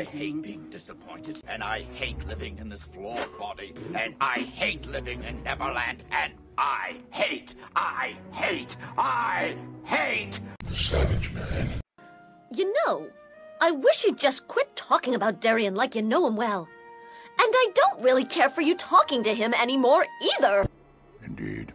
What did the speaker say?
I hate being disappointed, and I hate living in this flawed body, and I hate living in Neverland, and I hate, I hate, I hate The Savage Man. You know, I wish you'd just quit talking about Darien like you know him well. And I don't really care for you talking to him anymore either. Indeed.